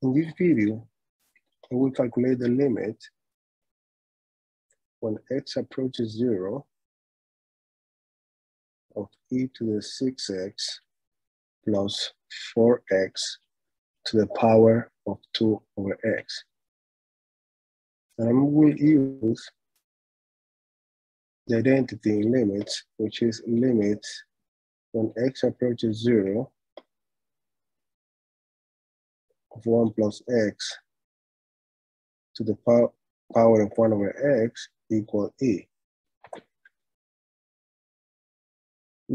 In this video, I will calculate the limit when x approaches zero of e to the 6x plus 4x to the power of 2 over x. And I will use the identity in limits, which is limit when x approaches 0 of 1 plus x to the power, power of 1 over x equal e.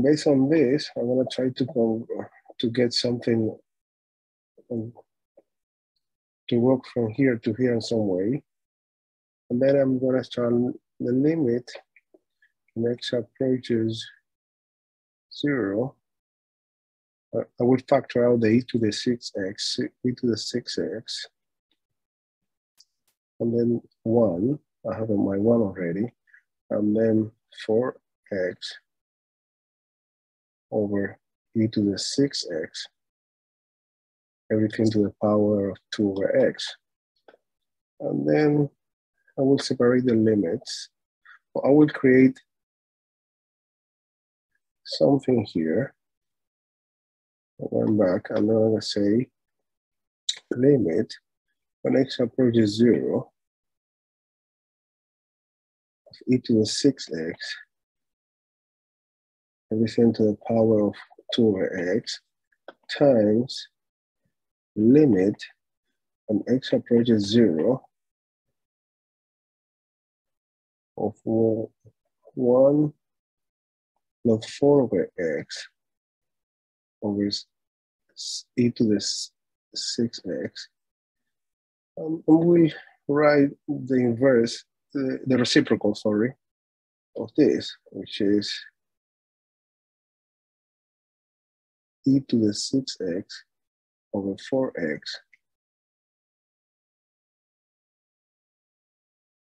Based on this, I'm going to try to to get something um, to work from here to here in some way. And then I'm going to start the limit when x approaches zero uh, I will factor out the e to the 6x, e to the 6x, and then 1, I have my 1 already, and then 4x over e to the 6x, everything to the power of 2 over x. And then I will separate the limits. I will create something here going back, I'm going to say limit when x approaches zero. Of e to the 6x, everything to the power of 2 over x, times limit. When x approaches zero. Of 1 plus 4 over x over e to the 6x. Um, and we write the inverse, the, the reciprocal, sorry, of this, which is e to the 6x over 4x.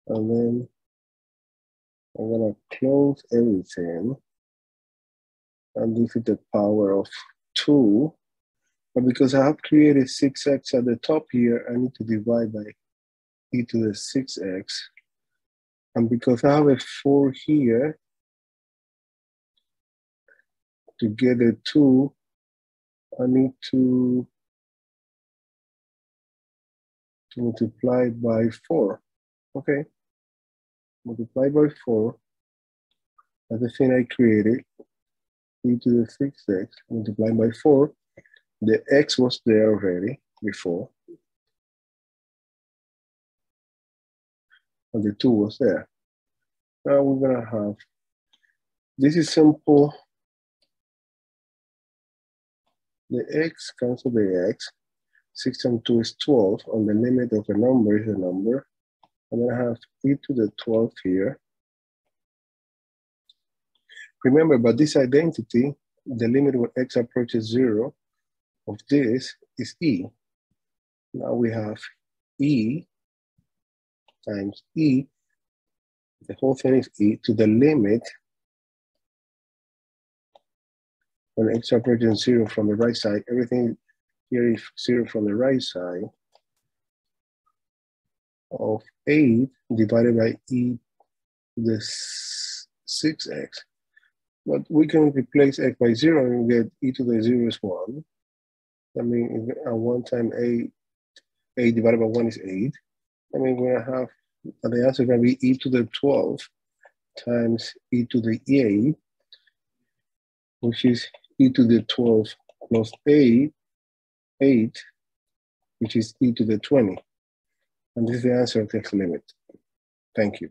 And then I'm gonna close everything. And this it the power of 2 but because I have created 6x at the top here, I need to divide by e to the 6x. And because I have a 4 here, to get a 2, I need to, to multiply by 4. Okay, multiply by 4. That's the thing I created. e to the 6x multiply by 4 the X was there already before. And the two was there. Now we're gonna have, this is simple. The X cancel the X. Six and two is 12, and the limit of a number is a number. I'm gonna have e to the 12 here. Remember, but this identity, the limit when x approaches zero, of this is E. Now we have E times E, the whole thing is E to the limit when x approaching zero from the right side, everything here is zero from the right side of eight divided by E to the 6x. But we can replace x by zero and get e to the zero is one. I mean, at one time, a, a divided by 1 is 8. I mean, we're going to have, the answer is going to be e to the 12 times e to the a, which is e to the 12 plus 8, 8, which is e to the 20. And this is the answer of this limit. Thank you.